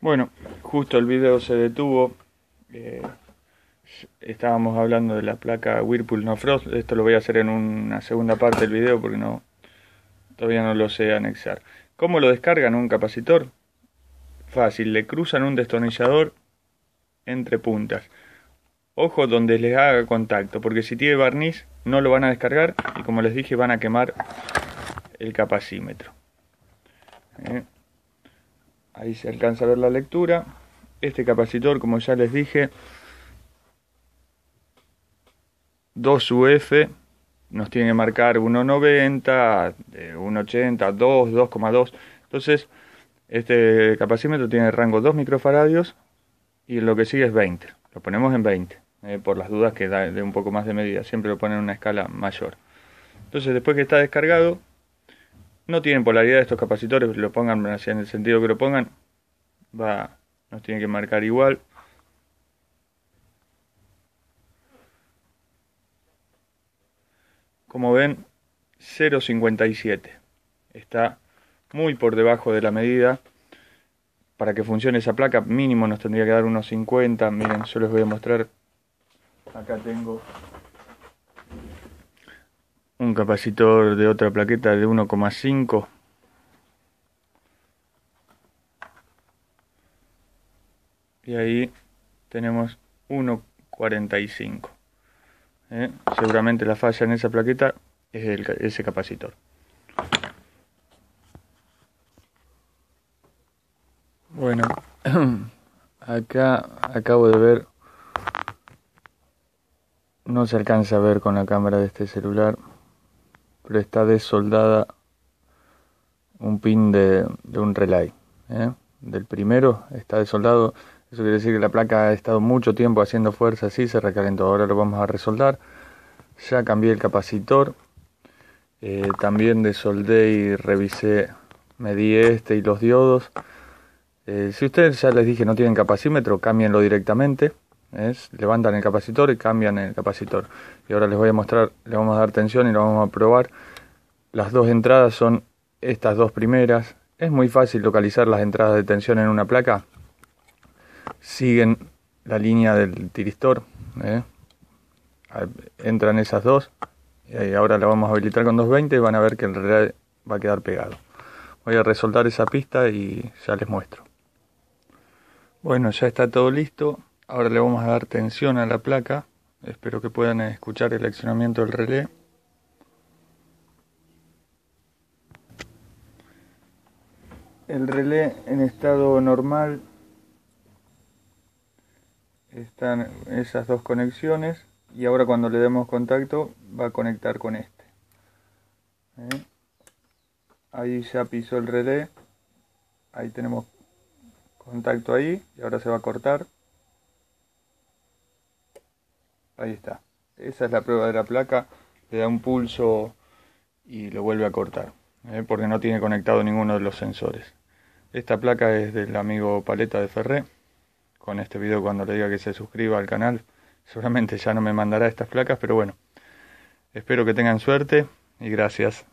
Bueno, justo el video se detuvo. Eh, estábamos hablando de la placa Whirlpool No Frost. Esto lo voy a hacer en una segunda parte del video porque no todavía no lo sé anexar. ¿Cómo lo descargan un capacitor? Fácil, le cruzan un destornillador entre puntas. Ojo donde les haga contacto, porque si tiene barniz no lo van a descargar y como les dije van a quemar el capacímetro. ¿Eh? Ahí se alcanza a ver la lectura. Este capacitor, como ya les dije, 2 UF nos tiene que marcar 1.90, 1.80, 2, 2,2. Entonces, este capacímetro tiene rango 2 microfaradios y lo que sigue es 20. Lo ponemos en 20, eh, por las dudas que da de un poco más de medida. Siempre lo ponen en una escala mayor. Entonces, después que está descargado, no tienen polaridad estos capacitores, lo pongan así en el sentido que lo pongan, va, nos tiene que marcar igual. Como ven, 0.57. Está muy por debajo de la medida. Para que funcione esa placa, mínimo nos tendría que dar unos 50. Miren, yo les voy a mostrar. Acá tengo un capacitor de otra plaqueta de 1,5 y ahí tenemos 1,45 ¿eh? seguramente la falla en esa plaqueta es el, ese capacitor. Bueno acá acabo de ver no se alcanza a ver con la cámara de este celular pero está desoldada un pin de, un relay. ¿eh? Del primero está desoldado. Eso quiere decir que la placa ha estado mucho tiempo haciendo fuerza así, se recalentó. Ahora lo vamos a resoldar. Ya cambié el capacitor. Eh, también desoldé y revisé, medí este y los diodos. Eh, si ustedes ya les dije no tienen capacímetro, cámbienlo directamente. Levantan el capacitor y cambian el capacitor. Y ahora les voy a mostrar, le vamos a dar tensión y lo vamos a probar. Las dos entradas son estas dos primeras. Es muy fácil localizar las entradas de tensión en una placa. Siguen la línea del tiristor. ¿eh? Entran esas dos. Y ahora la vamos a habilitar con 220 y van a ver que el relé va a quedar pegado. Voy a resoltar esa pista y ya les muestro. Bueno, ya está todo listo. Ahora le vamos a dar tensión a la placa. Espero que puedan escuchar el accionamiento del relé. El relé en estado normal están esas dos conexiones y ahora cuando le demos contacto va a conectar con este. ¿Eh? Ahí ya pisó el relé. Ahí tenemos contacto ahí y ahora se va a cortar. Ahí está. Esa es la prueba de la placa. Le da un pulso y lo vuelve a cortar. ¿eh? Porque no tiene conectado ninguno de los sensores. Esta placa es del amigo Paleta de Ferré. Con este video cuando le diga que se suscriba al canal. Seguramente ya no me mandará estas placas. Pero bueno. Espero que tengan suerte y gracias.